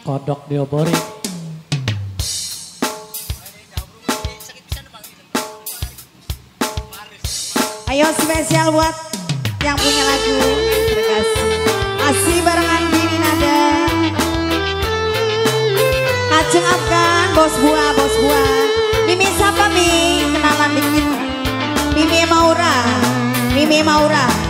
kodok diobori ayo spesial buat yang punya lagu. Terima kasih. Masih barengan gini nada kaceng bos buah bos buah. Mimi siapa mi kenalan dikit. Mimi maura mimi maura.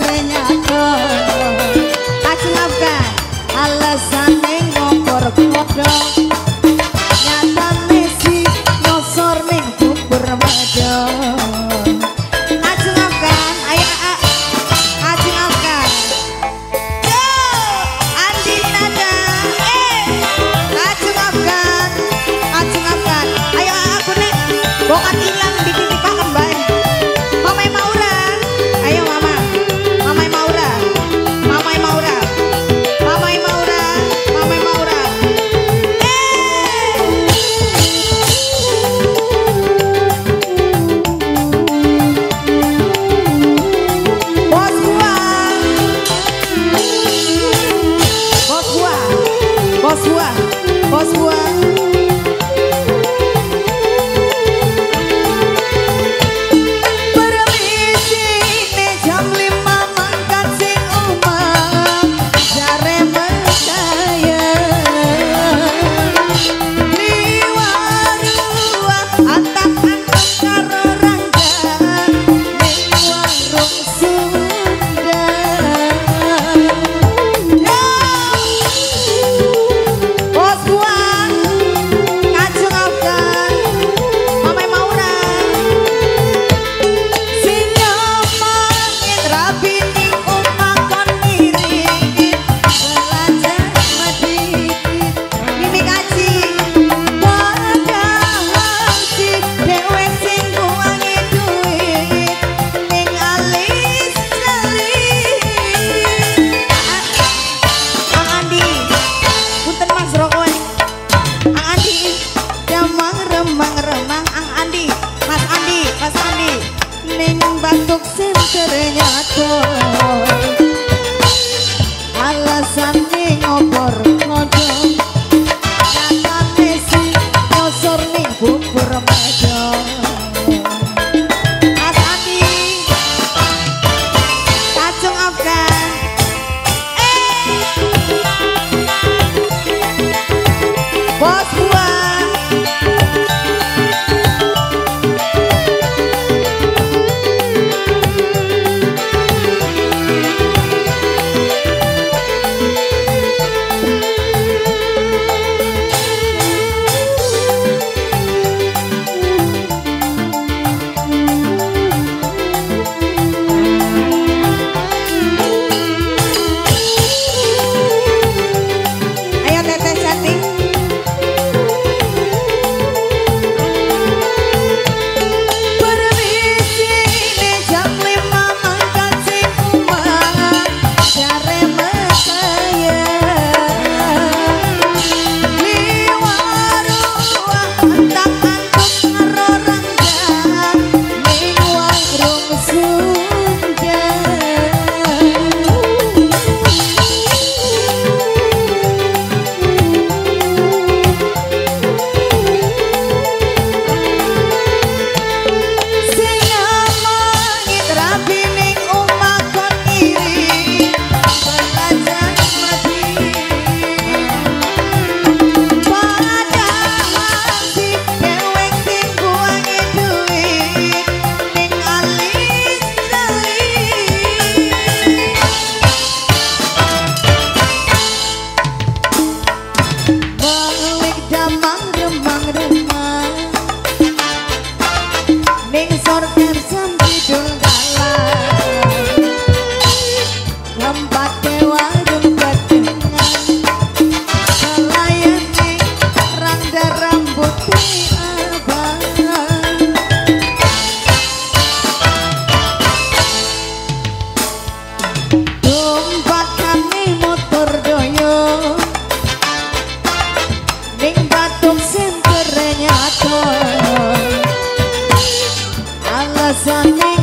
reña. alasannya